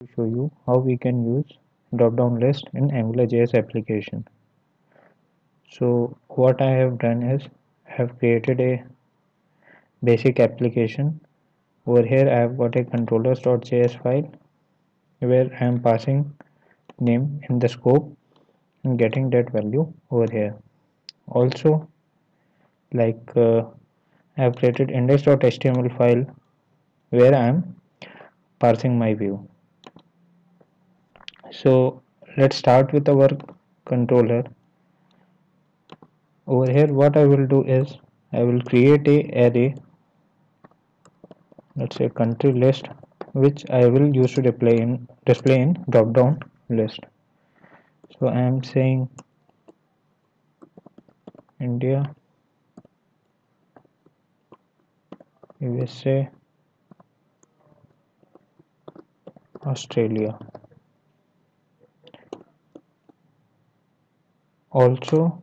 to show you how we can use drop down list in AngularJS application. So what I have done is I have created a basic application. Over here I have got a controllers.js file where I am passing name in the scope and getting that value over here. Also like uh, I have created index.html file where I am parsing my view so let's start with our controller. Over here what I will do is I will create a array let's say country list which I will use to display in display in drop down list. So I am saying India USA Australia also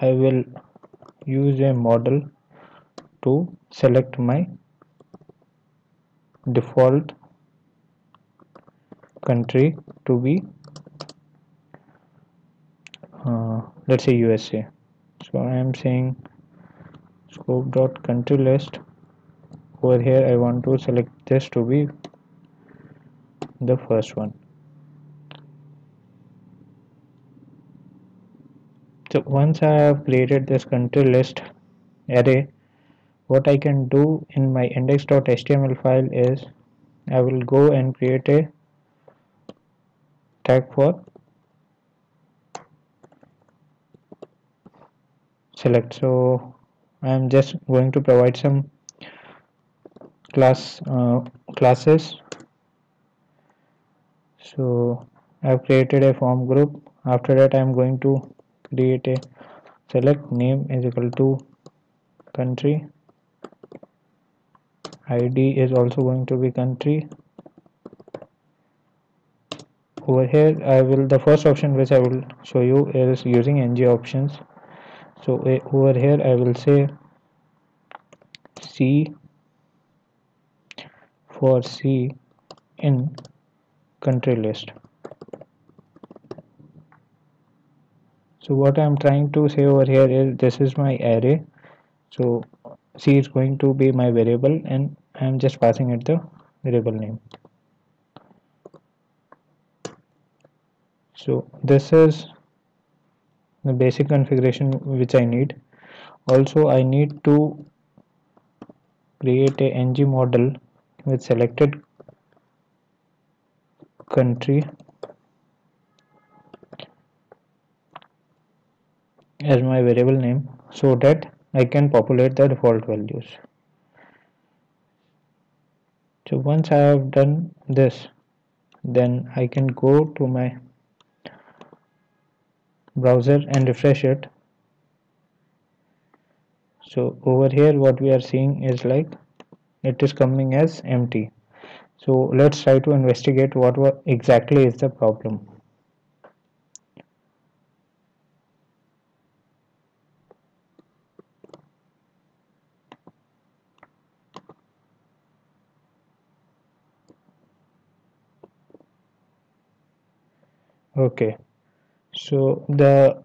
I will use a model to select my default country to be uh, let's say USA so I am saying scope dot country list over here I want to select this to be the first one so once I have created this country list array what I can do in my index.html file is I will go and create a tag for select. So I am just going to provide some class uh, classes. So I have created a form group. After that I am going to create a select name is equal to country. Id is also going to be country. Over here I will the first option which I will show you is using ng options. So uh, over here I will say c for c in country list so what I'm trying to say over here is this is my array. So c is going to be my variable and I'm just passing it the variable name. So this is the basic configuration which I need. Also I need to create a ng model with selected country as my variable name so that I can populate the default values. So once I have done this then I can go to my browser and refresh it. So over here what we are seeing is like it is coming as empty. So let's try to investigate what exactly is the problem okay. So the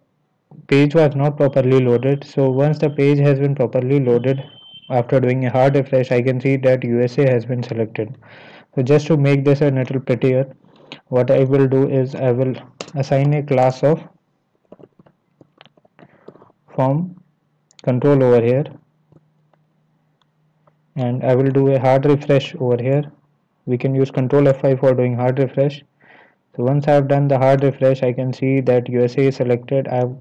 page was not properly loaded. So once the page has been properly loaded after doing a hard refresh I can see that USA has been selected. So just to make this a little prettier what I will do is I will assign a class of form control over here. And I will do a hard refresh over here. We can use control F5 for doing hard refresh so once I have done the hard refresh I can see that USA is selected. I have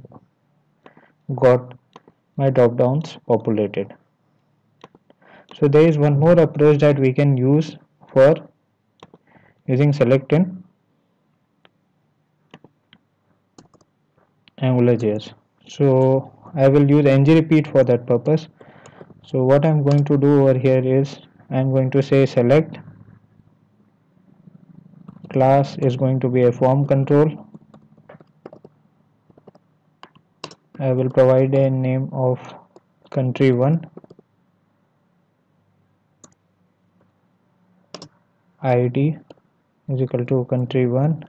got my drop downs populated. So there is one more approach that we can use for using select in AngularJS so I will use ng repeat for that purpose. So what I'm going to do over here is I'm going to say select class is going to be a form control. I will provide a name of country 1 id is equal to country 1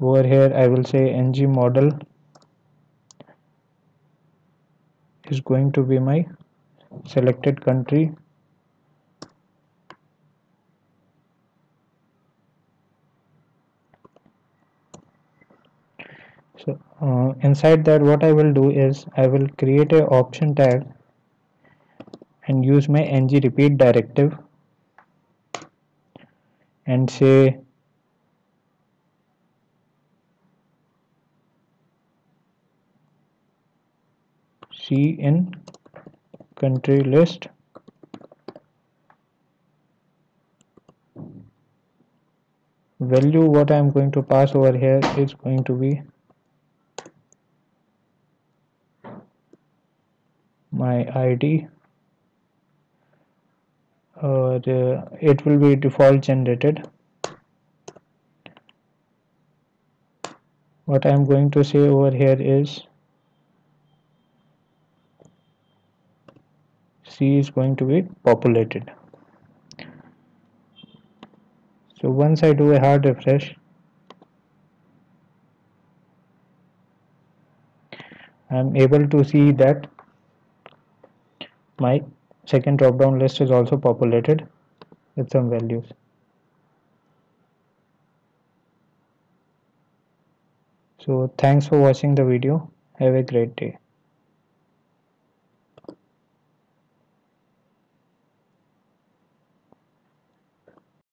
over here I will say ng model is going to be my selected country. So uh, inside that what I will do is I will create a option tag and use my ng repeat directive and say c in country list. Value what I am going to pass over here is going to be my ID uh, it will be default generated. What I am going to say over here is C is going to be populated. So once I do a hard refresh I'm able to see that my second drop down list is also populated with some values. So thanks for watching the video. Have a great day